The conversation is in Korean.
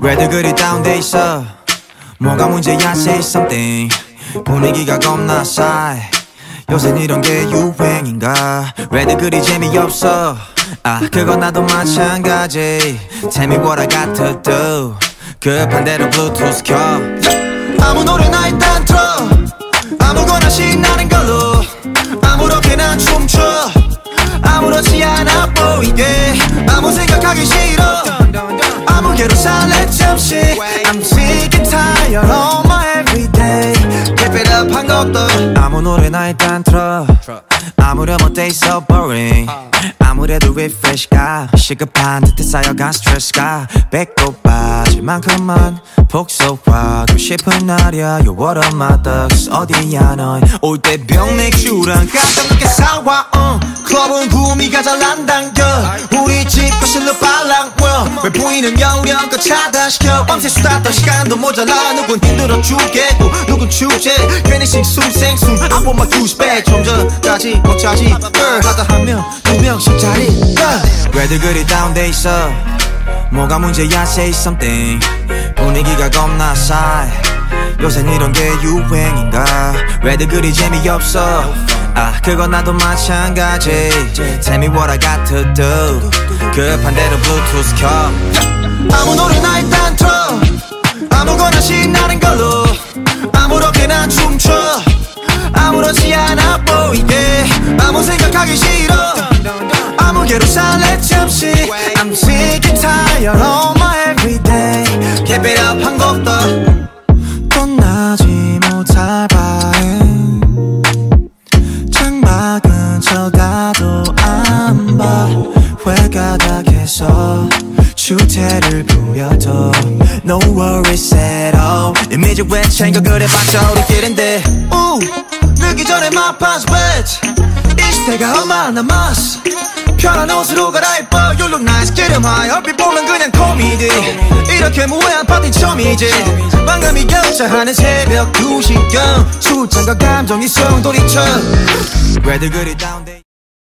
왜들 그리 다운돼 있어? 뭐가 문제야 say something. 분위기가 겁나 싸해. 요새 이런 게 유행인가? 왜들 그리 재미없어? 아 그건 나도 마찬가지. Tell me what I got to do 급한 대로 블루투스 켜. 아무 노래나 일단 틀어 하기 싫어. 아무개로 살래 잠시. I'm sick and tired of my everyday. Keep it up 한 것도 아무 노래나 일단 틀어. 아무렴 어때 so boring. 아무래도 refresh가 시급한 듯해 쌓여간 스트레스가 배꼽 빠질 만큼만 복속하고 싶은 날이야. You're one of my thugs. 어디야 넌올때 병 맥주랑 깜짝 늦게 사와 uh. 클럽은 구미가 잘 안 당겨. 우리 집 거실로 빨랑워. 왜 보이는 영령껏 차단시켜. 밤새 수다 떨 시간도 모자라. 누군 힘들어 죽겠고 누군 축제. 괜히 싱숭생숭. I want my 전까지 못 차지. 하다 하면 두 명씩 자리. 왜들 그리 다운돼 있어? 뭐가 문제야 say something. 분위기가 겁나 싸해 요새 이런 게 유행인가? 왜들 그리 재미없어? 아 그건 나도 마찬가지. Tell me what I got to do 급한 대로 블루투스 켜. 아무 노래나 일단 틀어 아무거나 신나는 걸로. 아무렇게나 춤춰. 아무렇지 않아 보이게. 아무 생각하기 싫어. 아무개로 살래 잠시. I'm sick and tired of my everyday. Keep it up 한 곡 더 떠나지 못할 바엔 창밖은 쳐다도 안 봐. 회가닥에서 주태를 부려도 No worries at all. 이미지 왜 챙겨 그래봤자 우리끼린데. 우 늦기 전에 my pants wet 이 시대가 얼마 남았어. 편한 옷으로 갈아입어. You look nice 기름하여. 얼핏 보면 그냥 코미디 무해한 파티 처음이지? 방금이 결자하는 새벽 2시경. 술잔과 감정이 송 돌이쳐 왜들 그리 다운돼